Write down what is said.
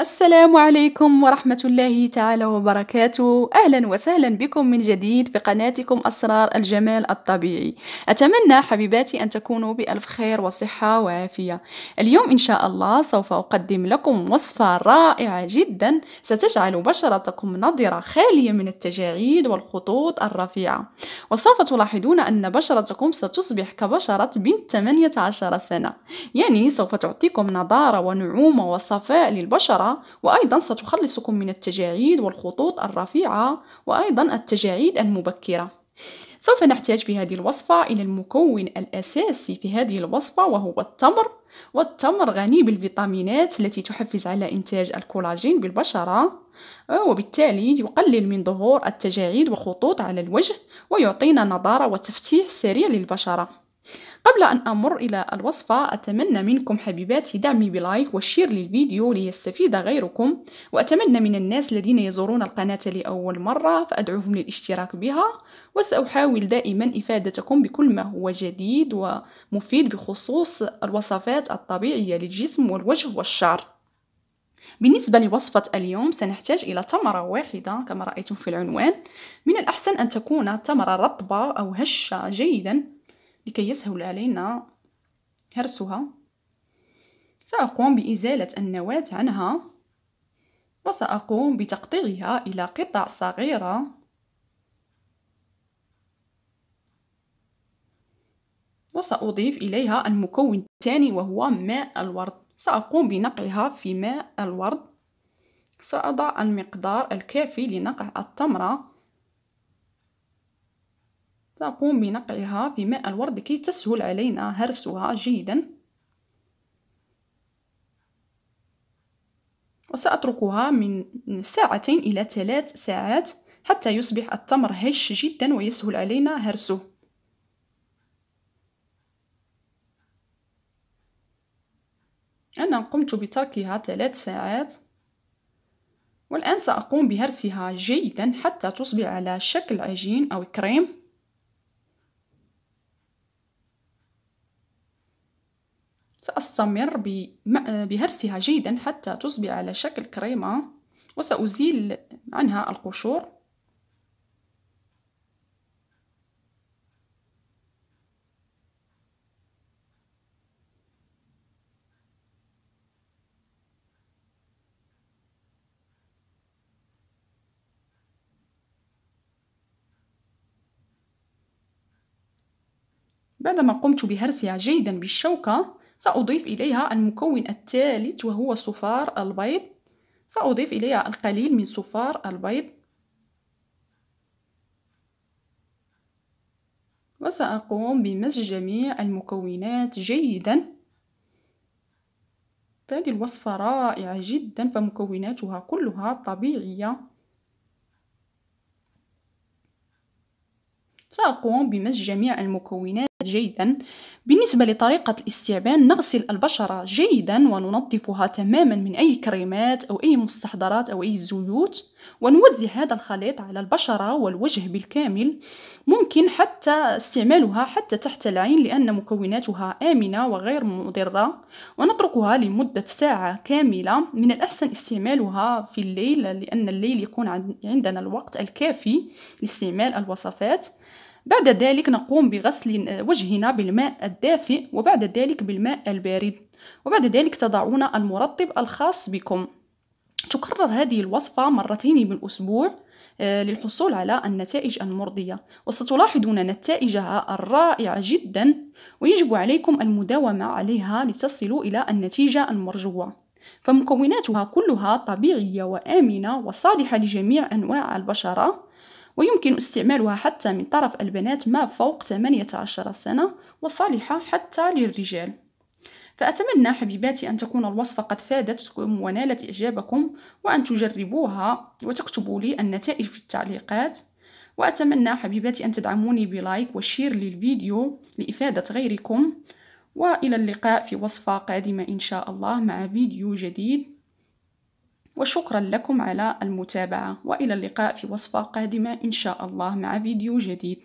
السلام عليكم ورحمة الله تعالى وبركاته. أهلا وسهلا بكم من جديد في قناتكم أسرار الجمال الطبيعي. أتمنى حبيباتي أن تكونوا بألف خير وصحة وعافية. اليوم إن شاء الله سوف أقدم لكم وصفة رائعة جدا. ستجعل بشرتكم نضرة خالية من التجاعيد والخطوط الرفيعة. وسوف تلاحظون أن بشرتكم ستصبح كبشرة بنت 18 سنة. يعني سوف تعطيكم نضارة ونعومة وصفاء للبشرة وأيضا ستخلصكم من التجاعيد والخطوط الرفيعة وأيضا التجاعيد المبكرة. سوف نحتاج في هذه الوصفة إلى المكون الأساسي في هذه الوصفة وهو التمر. والتمر غني بالفيتامينات التي تحفز على إنتاج الكولاجين بالبشرة وبالتالي يقلل من ظهور التجاعيد والخطوط على الوجه ويعطينا نضارة وتفتيح سريع للبشرة. قبل أن أمر إلى الوصفة أتمنى منكم حبيباتي دعمي ب like وال share للفيديو ليستفيد غيركم وأتمنى من الناس الذين يزورون القناة لأول مرة فأدعوهم للاشتراك بها وسأحاول دائما إفادتكم بكل ما هو جديد ومفيد بخصوص الوصفات الطبيعية للجسم والوجه والشعر. بالنسبة لوصفة اليوم سنحتاج إلى تمرة واحدة كما رأيتم في العنوان. من الأحسن أن تكون تمرة رطبة أو هشة جيدا لكي يسهل علينا هرسها سأقوم بإزالة النواة عنها وسأقوم بتقطيعها إلى قطع صغيرة. وسأضيف إليها المكون الثاني وهو ماء الورد. سأقوم بنقعها في ماء الورد. سأضع المقدار الكافي لنقع التمرة. سأقوم بنقعها في ماء الورد كي تسهل علينا هرسها جيدا. وسأتركها من ساعتين إلى ثلاث ساعات حتى يصبح التمر هش جدا ويسهل علينا هرسه. أنا قمت بتركها ثلاث ساعات. والآن سأقوم بهرسها جيدا حتى تصبح على شكل عجين أو كريم. سأستمر بهرسها جيدا حتى تصبح على شكل كريمة وسأزيل عنها القشور. بعدما قمت بهرسها جيدا بالشوكة سأضيف إليها المكون الثالث وهو صفار البيض. سأضيف إليها القليل من صفار البيض. وسأقوم بمزج جميع المكونات جيدا. هذه الوصفة رائعة جدا فمكوناتها كلها طبيعية. سأقوم بمزج جميع المكونات جيدا. بالنسبة لطريقة الاستعمال نغسل البشرة جيدا وننظفها تماما من أي كريمات أو أي مستحضرات أو أي زيوت ونوزع هذا الخليط على البشرة والوجه بالكامل. ممكن حتى استعمالها حتى تحت العين لأن مكوناتها آمنة وغير مضرة. ونتركها لمدة ساعة كاملة. من الأحسن استعمالها في الليل لأن الليل يكون عندنا الوقت الكافي لاستعمال الوصفات. بعد ذلك نقوم بغسل وجهنا بالماء الدافئ وبعد ذلك بالماء البارد. وبعد ذلك تضعون المرطب الخاص بكم. تكرر هذه الوصفة مرتين بالأسبوع آه، للحصول على النتائج المرضية. وستلاحظون نتائجها الرائعة جدا ويجب عليكم المداومة عليها لتصلوا إلى النتيجة المرجوة. فمكوناتها كلها طبيعية وآمنة وصالحة لجميع أنواع البشرة. ويمكن استعمالها حتى من طرف البنات ما فوق 18 سنة وصالحة حتى للرجال. فأتمنى حبيباتي أن تكون الوصفة قد فادتكم ونالت إعجابكم وأن تجربوها وتكتبوا لي النتائج في التعليقات. وأتمنى حبيباتي أن تدعموني ب like و share للفيديو لإفادة غيركم. وإلى اللقاء في وصفة قادمة إن شاء الله مع فيديو جديد. وشكرا لكم على المتابعة وإلى اللقاء في وصفة قادمة إن شاء الله مع فيديو جديد.